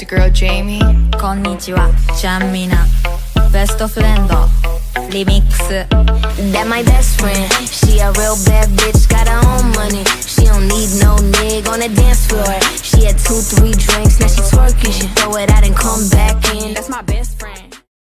It's your girl Jamie. こんにちはちゃんみなベストフレンドリミックス That my best friend. She a real bad bitch Got her own money. She don't need no nigga on the dance floor. She had two, three drinks Now she twerking. She throw it out and come back in. That's my best friend.